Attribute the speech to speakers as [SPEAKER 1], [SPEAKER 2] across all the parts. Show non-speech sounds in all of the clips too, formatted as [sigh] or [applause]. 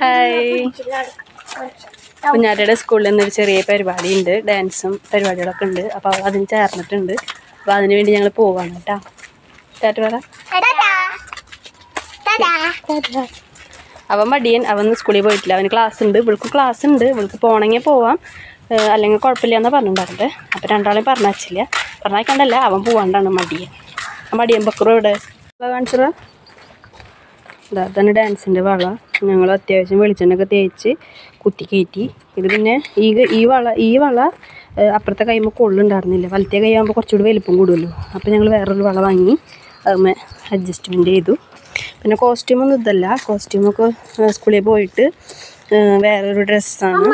[SPEAKER 1] Hi കുഞ്ഞാറ്റയുടെ സ്കൂളിൽ നിന്നൊരു ചെറിയ പരിപാടി ഉണ്ട് ഡാൻസും പരിപാടികളൊക്കെ ഉണ്ട്. അപ്പോൾ അതിന് ചേർന്നിട്ടുണ്ട്. അപ്പോൾ അതിന് വേണ്ടി ഞങ്ങൾ പോവാണ് കേട്ടോ. അവൻ മടിയൻ. അവൻ സ്കൂളിൽ പോയിട്ടില്ല. അവന് ക്ലാസ് ഉണ്ട്. ഇവൾക്ക് ക്ലാസ് ഉണ്ട്. ഇവൾക്ക് പോകണമെങ്കിൽ പോവാം. അല്ലെങ്കിൽ കുഴപ്പമില്ല എന്നാണ് പറഞ്ഞിട്ടുണ്ടായിരുന്നത് അപ്പോൾ രണ്ടാളെയും പറഞ്ഞയച്ചില്ല പറഞ്ഞയക്കണ്ടല്ല അവൻ പോവാണ്ടാണ് മടിയൻ. മടിയൻ ബക്കറും ഇവിടെ കാണിച്ചത്? ഡാൻസിന്റെ വള. ഞങ്ങൾ അത്യാവശ്യം വെളിച്ചെണ്ണയൊക്കെ തേച്ച് കുത്തി കയറ്റി. ഇത് പിന്നെ ഈ ഈ വള ഈ വള അപ്പുറത്തെ കൈമ്പോൾ കൊള്ളുണ്ടായിരുന്നില്ല. വലത്തെ കൈ ആകുമ്പോൾ കുറച്ചുകൂടി വലിപ്പം കൂടുമല്ലോ അപ്പോൾ ഞങ്ങൾ വേറൊരു വള വാങ്ങി അതുമേ അഡ്ജസ്റ്റ്മെന്റ് ചെയ്തു. പിന്നെ കോസ്റ്റ്യൂമൊന്നും ഇതല്ല. കോസ്റ്റ്യൂമൊക്കെ സ്കൂളിൽ പോയിട്ട് വേറൊരു ഡ്രസ്സാണ്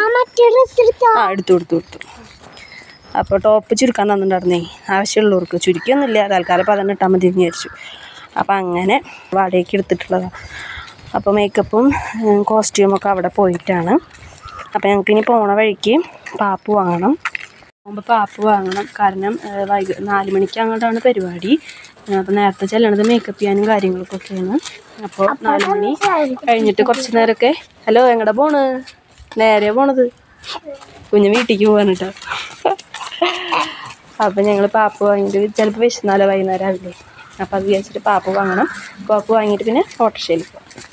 [SPEAKER 1] ആ എടുത്തു കൊടുത്തു കൊടുത്തു അപ്പോൾ ടോപ്പ് ചുരുക്കാൻ തന്നിട്ടുണ്ടായിരുന്നേ. ആവശ്യമുള്ളവർക്ക് ചുരുക്കിയൊന്നുമില്ല. തൽക്കാലം അപ്പോൾ അതന്നെ ഇട്ടാൽ മതി വിചാരിച്ചു. അപ്പോൾ അങ്ങനെ വാടകയ്ക്ക് എടുത്തിട്ടുള്ളതാണ് അപ്പോൾ മേക്കപ്പും കോസ്റ്റ്യൂമൊക്കെ അവിടെ പോയിട്ടാണ്. അപ്പോൾ ഞങ്ങൾക്ക് ഇനി പോണ വഴിക്ക് പാപ്പ് വാങ്ങണം. പോകുമ്പോൾ പാപ്പ് വാങ്ങണം. കാരണം വൈകി നാല് മണിക്ക് അങ്ങോട്ടാണ് പരിപാടി. അപ്പോൾ നേരത്തെ ചെല്ലണത് മേക്കപ്പ് ചെയ്യാനും കാര്യങ്ങൾക്കൊക്കെയാണ്. അപ്പോൾ നാല് മണി കഴിഞ്ഞിട്ട് കുറച്ച് നേരമൊക്കെ ഹലോ എങ്ങടെ പോണ്? നേരെ പോണത്. കുഞ്ഞ് വീട്ടിലേക്ക് പോകാൻ കേട്ടോ [laughs] അപ്പം ഞങ്ങൾ പാപ്പ് വാങ്ങിയിട്ട് ചിലപ്പോൾ വിശന്നാലോ വൈകുന്നേരം ആവില്ലേ. അപ്പോൾ അത് വിചാരിച്ചിട്ട് പാപ്പ് വാങ്ങണം. പാപ്പ് വാങ്ങിയിട്ട് പിന്നെ ഓട്ടോറിക്ഷയിൽ പോകാം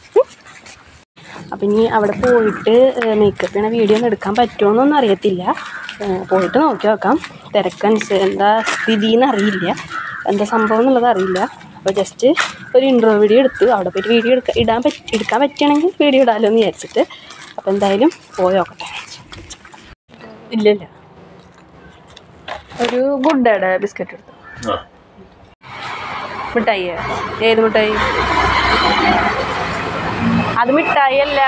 [SPEAKER 1] അപ്പം ഇനി അവിടെ പോയിട്ട് മേക്കപ്പ് ചെയ്യണ വീഡിയോ ഒന്നും എടുക്കാൻ പറ്റുമോയെന്നൊന്നും അറിയത്തില്ല. പോയിട്ട് നോക്കി നോക്കാം. തിരക്കനുസരിച്ച് എന്താ സ്ഥിതി എന്നറിയില്ല എന്താ സംഭവം എന്നുള്ളത് അറിയില്ല. അപ്പോൾ ജസ്റ്റ് ഒരു ഇൻട്രോ വീഡിയോ എടുത്ത് അവിടെ പോയിട്ട് വീഡിയോ എടുക്കാൻ ഇടാൻ പറ്റി എടുക്കാൻ പറ്റുകയാണെങ്കിൽ വീഡിയോ ഇടാമല്ലോ എന്ന് വിചാരിച്ചിട്ട്. അപ്പോൾ എന്തായാലും പോയി നോക്കട്ടെ. ഇല്ലല്ല. ഇല്ല ഒരു ഗുഡയുടെ ബിസ്ക്കറ്റ് എടുത്തു. മിഠായി ഏത് മിഠായി അത് മിഠായി അല്ല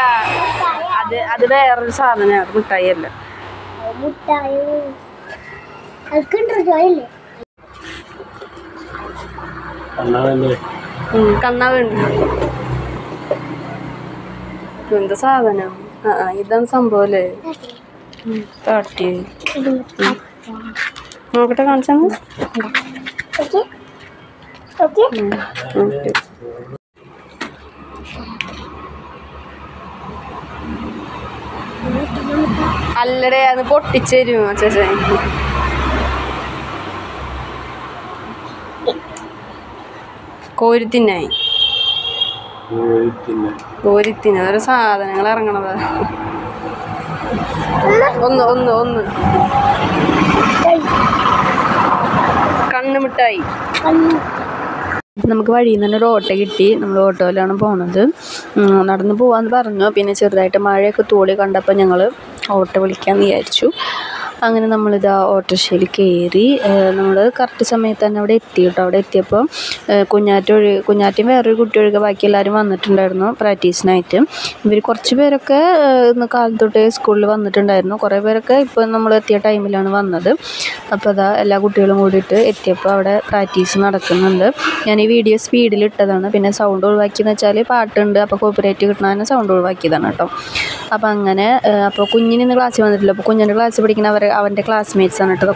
[SPEAKER 1] അത് അത് വേറൊരു സാധനമാണ് അത് മിഠായി. അല്ല?
[SPEAKER 2] മുട്ടായി അതൊക്കെ
[SPEAKER 1] ഉം, കണ്ണാ വേണ്ട എന്താ സാധനം? ആ ഇതാണ് സംഭവം അല്ലേ? കാട്ടി. നോക്കട്ടെ കാണിച്ചാൽ അല്ലടേ അത് പൊട്ടിച്ചു തരുമോ ചേച്ചേ കോരിത്തിന്നായി. കോരിത്തിന് ഓരോ സാധനങ്ങൾ ഇറങ്ങണത്. ഒന്ന് ഒന്ന് ഒന്ന്. കണ്ണുമിട്ടായി നമുക്ക് വഴിയിൽ നിന്ന് ഒരു ഓട്ടോ കിട്ടി. നമ്മൾ ഓട്ടോയിലാണ് പോണത്. നടന്ന് പോവാന്ന് പറഞ്ഞു. പിന്നെ ചെറുതായിട്ട് മഴയൊക്കെ തൂളി കണ്ടപ്പോൾ ഞങ്ങൾ ഓട്ടോ വിളിക്കാമെന്ന് വിചാരിച്ചു. അങ്ങനെ നമ്മളിതാ ഓട്ടോറിക്ഷയിൽ കയറി നമ്മൾ കറക്റ്റ് സമയത്ത് തന്നെ അവിടെ എത്തി കേട്ടോ. അവിടെ എത്തിയപ്പോൾ കുഞ്ഞാറ്റ ഒഴി കുഞ്ഞാറ്റയും വേറൊരു കുട്ടി ഒഴികെ ബാക്കി എല്ലാവരും വന്നിട്ടുണ്ടായിരുന്നു പ്രാക്ടീസിനായിട്ട്. ഇവർ കുറച്ച് പേരൊക്കെ ഇന്ന് കാലം തൊട്ടേ സ്കൂളിൽ വന്നിട്ടുണ്ടായിരുന്നു. കുറേ പേരൊക്കെ ഇപ്പോൾ നമ്മൾ എത്തിയ ടൈമിലാണ് വന്നത്. അപ്പോൾ അതാ എല്ലാ കുട്ടികളും കൂടിയിട്ട് എത്തിയപ്പോൾ അവിടെ പ്രാക്ടീസ് നടക്കുന്നുണ്ട്. ഞാൻ ഈ വീഡിയോ സ്പീഡിൽ ഇട്ടതാണ്. പിന്നെ സൗണ്ട് ഒഴിവാക്കിയെന്ന് വെച്ചാൽ പാട്ടുണ്ട്. അപ്പോൾ കോപ്പറേറ്റ് കിട്ടണതിന് സൗണ്ട് ഒഴിവാക്കിയതാണ് കേട്ടോ. അപ്പോൾ അങ്ങനെ അപ്പോൾ കുഞ്ഞിന് ഇന്ന് ക്ലാസ്സിൽ വന്നിട്ടില്ല. അപ്പോൾ കുഞ്ഞിന്റെ ക്ലാസ്സിൽ പഠിക്കുന്ന അവർ അവന്റെ ക്ലാസ്മേറ്റ്സ് ആണ് കേട്ടോ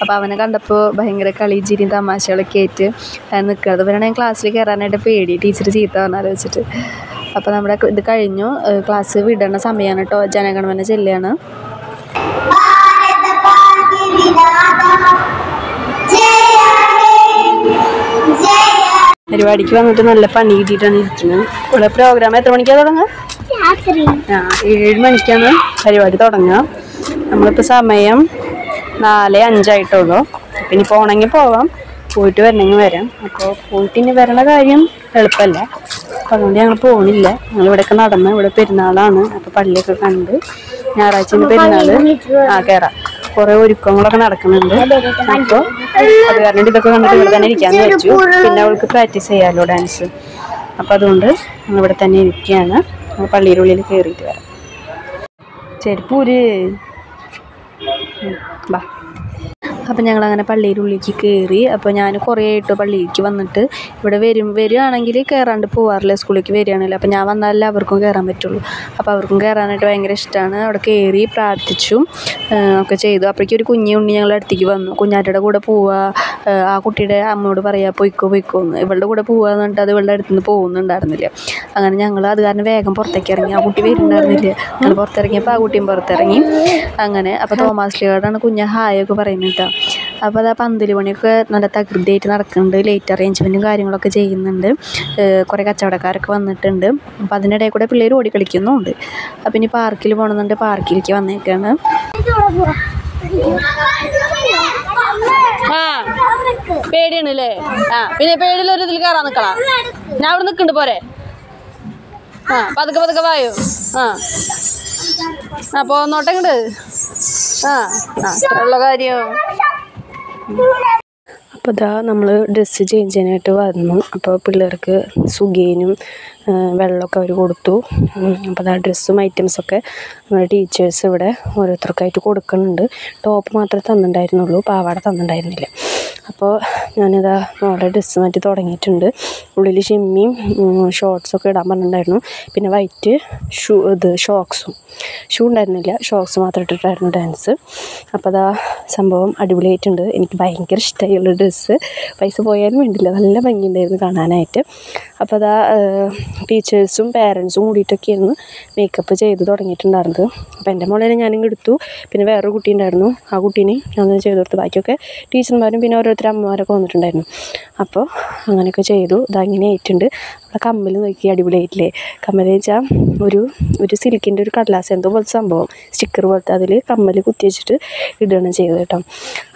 [SPEAKER 1] അപ്പോൾ അവനെ കണ്ടപ്പോൾ ഭയങ്കര കളി ചിരി തമാശകളൊക്കെ ആയിട്ട് നിൽക്കുന്നത് ഇവരാണ് ഞാൻ ക്ലാസ്സിൽ കയറാനായിട്ട് പേടി. ടീച്ചർ ചീത്ത വന്നാലോ വെച്ചിട്ട്. അപ്പോൾ നമ്മുടെ ഇത് കഴിഞ്ഞു. ക്ലാസ് വിടണ സമയമാണ് കേട്ടോ ജനഗണമന ചെല്ലുകയാണ് പരിപാടിക്ക് വന്നിട്ട് നല്ല പണി കിട്ടിയിട്ടാണ് ഇരിക്കുന്നത്. ഇവിടെ പ്രോഗ്രാം എത്ര മണിക്കാണ് തുടങ്ങുക? ആ ഏഴ് മണിക്കാണ് പരിപാടി തുടങ്ങുക. നമ്മളിപ്പോൾ സമയം നാല് അഞ്ചായിട്ടുള്ളൂ. അപ്പം ഇനി പോകണമെങ്കിൽ പോവാം. പോയിട്ട് വരണമെങ്കിൽ വരാം. അപ്പോൾ പോയിട്ട് ഇനി വരണ കാര്യം എളുപ്പമല്ല അപ്പം അതുകൊണ്ട് ഞങ്ങൾ പോകണില്ല ഞങ്ങൾ ഇവിടെയൊക്കെ നടന്ന് ഇവിടെ പെരുന്നാളാണ്. അപ്പോൾ പള്ളിയൊക്കെ കണ്ട് ഞായറാഴ്ച പെരുന്നാൾ ആ കയറാം കുറേ ഒരുക്കങ്ങളൊക്കെ നടക്കുന്നുണ്ട്. അപ്പോൾ അത് കാരണം ഇതൊക്കെ കണ്ടിട്ട് ഇവിടെ തന്നെ ഇരിക്കാമെന്ന് വെച്ചു പിന്നെ അവൾക്ക് പ്രാക്ടീസ് ചെയ്യാമല്ലോ ഡാൻസ്. അപ്പോൾ അതുകൊണ്ട് ഞങ്ങളിവിടെ തന്നെ ഇരിക്കുകയാണ് പള്ളിയുടെ ഉള്ളിൽ കയറിയിട്ട് വരാം. ചെരുപ്പൂര് ഉം, ബാ അപ്പം ഞങ്ങൾ അങ്ങനെ പള്ളിയുടെ ഉള്ളിലേക്ക് കയറി. അപ്പോൾ ഞാൻ കുറേ ആയിട്ട് പള്ളിയിലേക്ക് വന്നിട്ട് ഇവിടെ വരും വരികയാണെങ്കിൽ കയറാണ്ട് പോവാറില്ല സ്കൂളിലേക്ക് വരികയാണെങ്കിൽ. അപ്പോൾ ഞാൻ വന്നാലേ അവർക്കും കയറാൻ പറ്റുള്ളൂ. അപ്പോൾ അവർക്കും കയറാനായിട്ട് ഭയങ്കര ഇഷ്ടമാണ്. അവിടെ കയറി പ്രാർത്ഥിച്ചു ഒക്കെ ചെയ്തു. അപ്പോഴേക്കും ഒരു കുഞ്ഞി ഉണ്ണി ഞങ്ങളുടെ അടുത്തേക്ക് വന്നു. കുഞ്ഞാറ്റയുടെ കൂടെ പോവുക ആ, കുട്ടിയുടെ അമ്മയോട് പറയുക പൊയ്ക്കോ പൊയ്ക്കോ എന്ന്. ഇവളുടെ കൂടെ പോവുക എന്ന് പറഞ്ഞിട്ട് അത് ഇവളുടെ അടുത്ത് നിന്ന് പോകുന്നുണ്ടായിരുന്നില്ല. അങ്ങനെ ഞങ്ങൾ അത് കാരണം വേഗം പുറത്തേക്ക് ഇറങ്ങി. ആ കുട്ടി വരുന്നുണ്ടായിരുന്നില്ല. അങ്ങനെ പുറത്തിറങ്ങിയപ്പോൾ ആ കുട്ടിയും പുറത്തിറങ്ങി. അങ്ങനെ അപ്പോൾ തോമാസ് ലിയോടാണ് കുഞ്ഞ് ഹായ് ഒക്കെ പറയുന്നത് കേട്ടോ. അപ്പോൾ അത് ആ പന്തൽ പണിയൊക്കെ നല്ല തകൃതിയായിട്ട് നടക്കുന്നുണ്ട്. ലൈറ്റ് അറേഞ്ച്മെന്റും കാര്യങ്ങളൊക്കെ ചെയ്യുന്നുണ്ട്. കുറേ കച്ചവടക്കാരൊക്കെ വന്നിട്ടുണ്ട്. അപ്പോൾ അതിനിടയിൽ കൂടെ പിള്ളേർ ഓടി കളിക്കുന്നുമുണ്ട് അപ്പം ഇനി പാർക്കിൽ പോകണമെന്നുണ്ട് പാർക്കിലേക്ക് വന്നേക്കാണ്. ആ പേടിയാണ് അല്ലേ ആ പിന്നെ പേടിയുള്ള ഒരു ഇതിൽ കയറാൻ നിൽക്കണം? ഞാൻ അവിടെ നിൽക്കുന്നുണ്ട് പോരെ. ആ പതുക്കെ പതുക്കെ വായോ? ആ. ആ പോന്നോട്ടെ ആ ഉള്ള കാര്യം അപ്പോൾ ഇതാ നമ്മൾ ഡ്രസ്സ് ചേഞ്ച് ചെയ്യാനായിട്ട് വന്നു. അപ്പോൾ പിള്ളേർക്ക് സുഖേനും വെള്ളമൊക്കെ അവർ കൊടുത്തു. അപ്പോൾ അതാ ഡ്രസ്സും ഐറ്റംസൊക്കെ നമ്മുടെ ടീച്ചേഴ്സ് ഇവിടെ ഓരോരുത്തർക്കായിട്ട് കൊടുക്കുന്നുണ്ട്. ടോപ്പ് മാത്രമേ തന്നിട്ടുണ്ടായിരുന്നുള്ളൂ. പാവാട തന്നിട്ടുണ്ടായിരുന്നില്ല. അപ്പോൾ ഞാനിതാ മോളെ ഡ്രസ്സ് മാറ്റി തുടങ്ങിയിട്ടുണ്ട്. ഉള്ളിൽ ഷിമ്മിയും ഷോർട്ട്സൊക്കെ ഇടാൻ പറഞ്ഞിട്ടുണ്ടായിരുന്നു. പിന്നെ വൈറ്റ് ഷൂ ഇത് ഷോക്സും ഷൂ ഉണ്ടായിരുന്നില്ല. ഷോക്സ് മാത്രം ഇട്ടിട്ടായിരുന്നു ഡാൻസ് അപ്പോൾ അതാ സംഭവം അടിപൊളിയായിട്ടുണ്ട്. എനിക്ക് ഭയങ്കര ഇഷ്ടമായുള്ള ഡ്രസ്സ് പൈസ പോയാലും വേണ്ടില്ല. നല്ല ഭംഗിയുണ്ടായിരുന്നു കാണാനായിട്ട്. അപ്പോൾ അതാ ടീച്ചേഴ്സും പാരൻസും കൂടിയിട്ടൊക്കെയായിരുന്നു മേക്കപ്പ് ചെയ്ത് തുടങ്ങിയിട്ടുണ്ടായിരുന്നത്. അപ്പോൾ എന്റെ മോളെ ഞാനും എടുത്തു. പിന്നെ വേറൊരു കുട്ടി ഉണ്ടായിരുന്നു. ആ കുട്ടീനെ ഞാൻ ചെയ്ത് കൊടുത്തു. ബാക്കിയൊക്കെ ടീച്ചർമാരും പിന്നെ ഓരോരുത്തർ അമ്മമാരൊക്കെ വന്നിട്ടുണ്ടായിരുന്നു. അപ്പോൾ അങ്ങനെയൊക്കെ ചെയ്തു. ഇതങ്ങനെ ആയിട്ടുണ്ട് അവിടെ കമ്മൽ നോക്കി അടിപൊളിയായിട്ടില്ലേ? കമ്മൽ വെച്ചാൽ ഒരു ഒരു സിൽക്കിന്റെ ഒരു കടലാസ് എന്തോ പോലത്തെ സംഭവം. സ്റ്റിക്കർ പോലത്തെ. അതിൽ കമ്മൽ കുത്തി വെച്ചിട്ട് ഇടുകയാണ് ചെയ്തത് കേട്ടോ.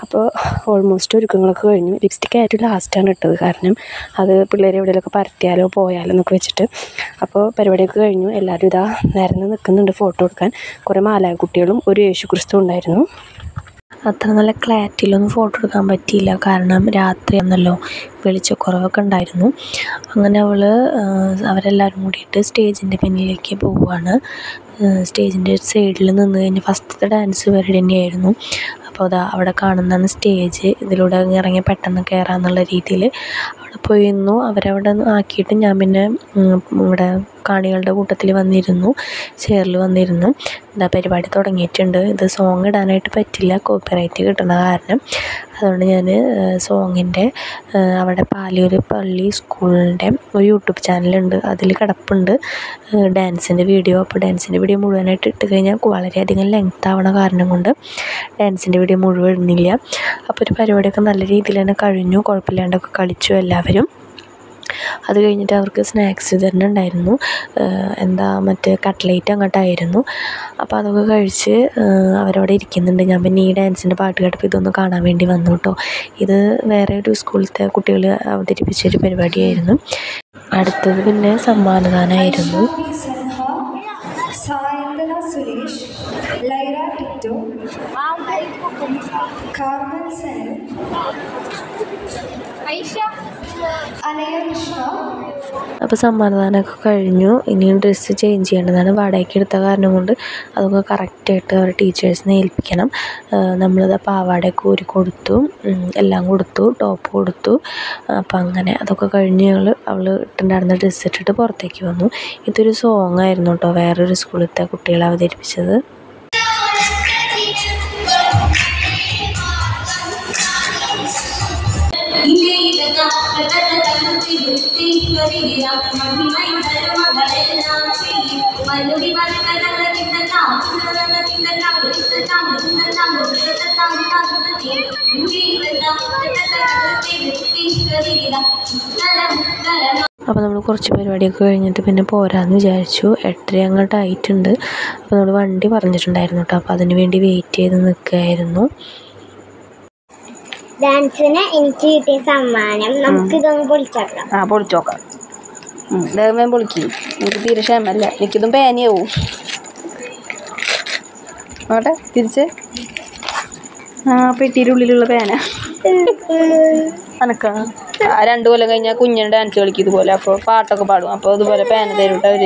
[SPEAKER 1] അപ്പോൾ ഓൾമോസ്റ്റ് ഒരുക്കങ്ങളൊക്കെ കഴിഞ്ഞു. ലിപ്സ്റ്റിക്ക് ആയിട്ട് ലാസ്റ്റാണ് ഇട്ടത്. കാരണം അത് പിള്ളേർ എവിടെയെങ്കിലുമൊക്കെ പരത്തിയാലോ പോയാലോ എന്നൊക്കെ വെച്ചിട്ട്. അപ്പോൾ പരിപാടിയൊക്കെ കഴിഞ്ഞു. എല്ലാവരും ഇതാ നിരന്ന് നിൽക്കുന്നുണ്ട് ഫോട്ടോ എടുക്കാൻ. കുറേ മാലാകുട്ടികളും ഒരു യേശു ക്രിസ്തു ഉണ്ടായിരുന്നു. അത്ര നല്ല ക്ലാരിറ്റിയിലൊന്നും ഫോട്ടോ എടുക്കാൻ പറ്റിയില്ല. കാരണം രാത്രിയാണല്ലോ വെളിച്ചക്കുറവൊക്കെ ഉണ്ടായിരുന്നു. അങ്ങനെ അവൾ അവരെല്ലാവരും കൂടിയിട്ട് സ്റ്റേജിന്റെ പിന്നിലേക്ക് പോവുകയാണ് സ്റ്റേജിന്റെ സൈഡിൽ നിന്ന് കഴിഞ്ഞ് ഫസ്റ്റത്തെ ഡാൻസ് ഇവരുടെ തന്നെയായിരുന്നു. അപ്പോൾ അതാ അവിടെ കാണുന്നതാണ് സ്റ്റേജ് ഇതിലൂടെ ഇറങ്ങി പെട്ടെന്ന് കയറാമെന്നുള്ള രീതിയിൽ അവിടെ പോയി നിന്നു അവരവിടെ ആക്കിയിട്ട് ഞാൻ പിന്നെ ഇവിടെ കാണികളുടെ കൂട്ടത്തിൽ വന്നിരുന്നു ചെയറിൽ വന്നിരുന്നു. എന്താ പരിപാടി തുടങ്ങിയിട്ടുണ്ട്. ഇത് സോങ് ഇടാനായിട്ട് പറ്റില്ല കോപ്പിറൈറ്റ് കിട്ടുന്ന കാരണം. അതുകൊണ്ട് ഞാൻ സോങ്ങിന്റെ അവിടെ പാലിയൂർ പള്ളി സ്കൂളിന്റെ ഒരു യൂട്യൂബ് ചാനലുണ്ട്. അതിൽ കിടപ്പുണ്ട്. ഡാൻസിന്റെ വീഡിയോ അപ്പോൾ ഡാൻസിന്റെ വീഡിയോ മുഴുവനായിട്ട് ഇട്ട് കഴിഞ്ഞാൽ വളരെയധികം ലെങ്ത് ആവണ കാരണം കൊണ്ട് ഡാൻസിന്റെ വീഡിയോ മുഴുവൻ ഇടുന്നില്ല. അപ്പോൾ ഒരു പരിപാടിയൊക്കെ നല്ല രീതിയിൽ തന്നെ കഴിഞ്ഞു. കുഴപ്പമില്ലാണ്ടൊക്കെ കളിച്ചു എല്ലാവരും. അത് കഴിഞ്ഞിട്ട് അവർക്ക് സ്നാക്സ് വിതരണം ഉണ്ടായിരുന്നു. എന്താ മറ്റേ കട്ട്ലേറ്റ് അങ്ങോട്ടായിരുന്നു. അപ്പോൾ അതൊക്കെ കഴിച്ച് അവരവിടെ ഇരിക്കുന്നുണ്ട്. ഞാൻ പിന്നെ ഈ ഡാൻസിന്റെ പാട്ട് കേട്ടപ്പോൾ ഇതൊന്ന് കാണാൻ വേണ്ടി വന്നു കേട്ടോ ഇത് വേറെ ഒരു സ്കൂളിലത്തെ കുട്ടികൾ അവതരിപ്പിച്ചൊരു പരിപാടിയായിരുന്നു. അടുത്തത് പിന്നെ സമ്മാനദാനമായിരുന്നു
[SPEAKER 3] സുരേഷ് ലൈറ ടിറ്റോ കൃഷ്ണ
[SPEAKER 1] അപ്പോൾ സമ്മാനദാനമൊക്കെ കഴിഞ്ഞു. ഇനിയും ഡ്രസ്സ് ചേഞ്ച് ചെയ്യേണ്ടതാണ്. വാടകയ്ക്ക് എടുത്ത കാരണം കൊണ്ട് അതൊക്കെ കറക്റ്റായിട്ട് അവർ ടീച്ചേഴ്സിനെ ഏൽപ്പിക്കണം. നമ്മളിത് പാവാടയൊക്കെ ഊരി കൊടുത്തു. എല്ലാം കൊടുത്തു. ടോപ്പ് കൊടുത്തു. അപ്പം അങ്ങനെ അതൊക്കെ കഴിഞ്ഞ് ഞങ്ങൾ അവൾ ഇട്ടുണ്ടായിരുന്ന ഡ്രസ്സ് ഇട്ടിട്ട് പുറത്തേക്ക് വന്നു. ഇതൊരു സോങ് ആയിരുന്നു കേട്ടോ. വേറൊരു സ്കൂളിലത്തെ കുട്ടികളെ അവതരിപ്പിച്ചത്. അപ്പോൾ നമ്മൾ കുറച്ച് പരിപാടിയൊക്കെ കഴിഞ്ഞിട്ട് പിന്നെ പോരാന്ന് വിചാരിച്ചു. എട്ടര അങ്ങോട്ട് ആയിട്ടുണ്ട് അപ്പോൾ നമ്മൾ വണ്ടി പറഞ്ഞിട്ടുണ്ടായിരുന്നു കേട്ടോ. അപ്പോൾ അതിന് വേണ്ടി വെയിറ്റ് ചെയ്ത് നിൽക്കുകയായിരുന്നു
[SPEAKER 2] ഡാൻസിന് എനിക്ക് കിട്ടിയ സമ്മാനം. നമുക്ക് ഇതൊന്ന് പൊളിച്ചേക്കാം.
[SPEAKER 1] ആ പൊളിച്ചോക്കാം. വേഗം പൊളിക്കും. എനിക്ക് തീരെ ക്ഷമല്ല എനിക്കിതും പേനയാവും. നോട്ടെ തിരിച്ച്. ആ പെട്ടിയുടെ ഉള്ളിലുള്ള പേന. അനക്കാ. ആ രണ്ടു കൊല്ലം കഴിഞ്ഞാൽ കുഞ്ഞിന് ഡാൻസ് കളിക്കും ഇതുപോലെ. അപ്പോൾ പാട്ടൊക്കെ പാടും. അപ്പോൾ ഇതുപോലെ പേന തരും കേട്ടോ അവർ?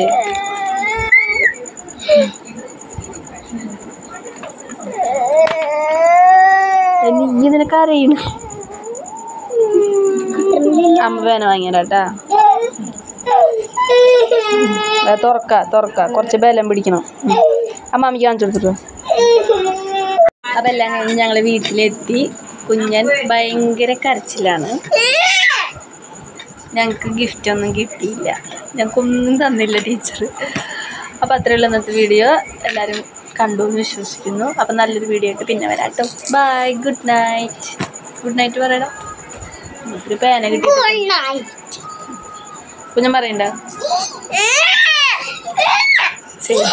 [SPEAKER 1] നീ നിനക്ക് കരയണ് അമ്മ പേന തുറക്ക തുറക്ക. കുറച്ച് ബലം പിടിക്കണം. ഉം. അമ്മാമ്മക്ക് കാണിച്ചു കൊടുത്തിട്ടോ. അപ്പം കഴിഞ്ഞ് ഞങ്ങൾ വീട്ടിലെത്തി. കുഞ്ഞൻ ഭയങ്കര കരച്ചിലാണ്. ഞങ്ങൾക്ക് ഗിഫ്റ്റ് ഒന്നും കിട്ടിയില്ല. ഞങ്ങൾക്കൊന്നും തന്നില്ല ടീച്ചർ അപ്പോൾ അത്രയുള്ള ഇന്നത്തെ വീഡിയോ. എല്ലാവരും കണ്ടു എന്ന് വിശ്വസിക്കുന്നു. അപ്പം നല്ലൊരു വീഡിയോ ആയിട്ട് പിന്നെ വരാം കേട്ടോ. Bye good night good night പറയണം ഒരു പേന കിട്ടി. ഞാൻ പറയണ്ട. ശരി.